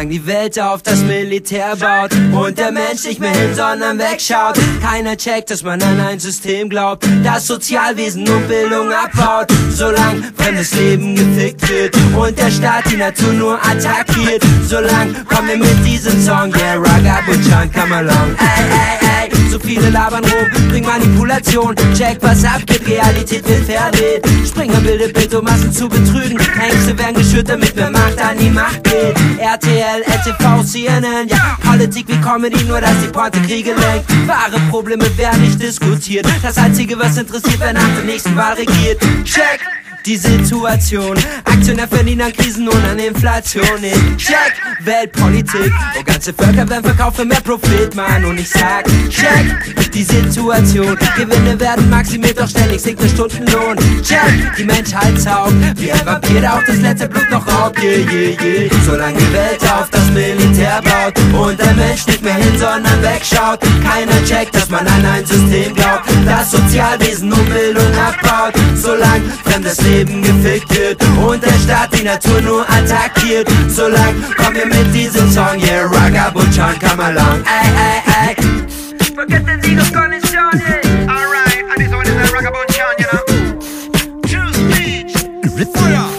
Solange die Welt auf das Militär baut und der Mensch nicht mehr hin, sondern wegschaut. Keiner checkt, dass man an ein System glaubt, das Sozialwesen und Bildung abbaut. Solange fremdes Leben gefickt wird und der Staat die Natur nur attackiert. Solange kommen wir mit diesem Song, yeah, Ragabutchan, come along. Ey, ey, ey, viele labern rum, bring Manipulation, check was abgeht, Realität wird verdreht. Springer bildet Bild, um Massen zu betrügen. Ängste werden geschürt, damit mehr Macht an die Macht geht. RTL, NTV, CNN, ja, Politik wie Comedy, nur dass die Pointe Kriege lenkt. Wahre Probleme werden nicht diskutiert. Das Einzige, was interessiert, wer nach der nächsten Wahl regiert. Check! Die Situation. Aktionär verdienen an Krisen und an Inflation. Ich check Weltpolitik. Wo ganze Völker werden verkauft für mehr Profit, Mann. Und ich sag, check die Situation. Gewinne werden maximiert, doch ständig sinkt der Stundenlohn. Check die Menschheit saugt. Wie ein Vampir, der auch das letzte Blut noch raubt. Yeah, yeah, yeah. Solange die Welt auf das Militär baut und der Mensch nicht mehr hin, sondern wegschaut. Keiner checkt, dass man an ein System glaubt, das Sozialwesen und Bildung abbaut. Solange fremdes Leben Leben gefickt wird und der Staat die Natur nur attackiert. Solang kommen wir mit diesem Song, yeah, Ragabutchan, come along, ey, ey, ey. Forget the Eagles condition, yeah. Alright, and this one is a Ragabutchan, you know. Choose speech. Feuer!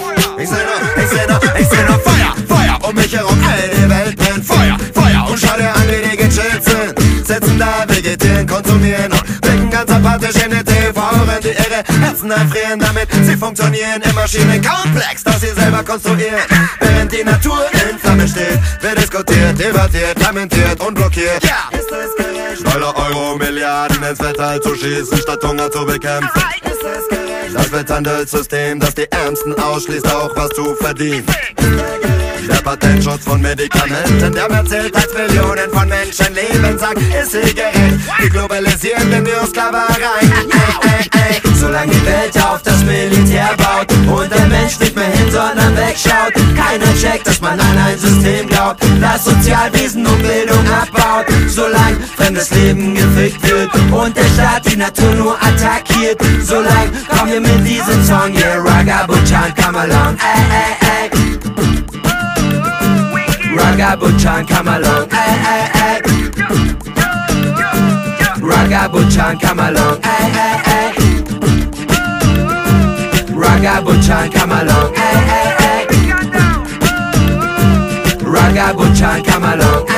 Ganz apathisch in den TV, die ihre Herzen erfrieren damit. Sie funktionieren im Maschinenkomplex, das sie selber konstruieren. Während die Natur in Flammen steht, wird diskutiert, debattiert, lamentiert und blockiert. Ja, ist es gerecht? Dollar, Euro, Milliarden ins Weltall zu schießen, statt Hunger zu bekämpfen. Ist es gerecht? Das Welthandelssystem, das die Ärmsten ausschließt, auch was zu verdienen. Der Patentschutz von Medikamenten, der mehr zählt als Millionen von Menschenleben, sagt, ist sie gerecht. Die ey, ey. Solange die Welt auf das Militär baut und der Mensch nicht mehr hin, sondern wegschaut. Keiner checkt, dass man an ein System glaubt, das Sozialwesen und Bildung abbaut. Solange fremdes Leben gefickt wird und der Staat die Natur nur attackiert. Solange kommen wir mit diesem Song, yeah, Ragabutchan, come along, ey, ey, ey. Ragabutchan, come along, ey, ey, ey. Ragabutchan, come along, ey, ey, ey. Ragabutchan, come along, ey, ey, ey. Ragabutchan, come along,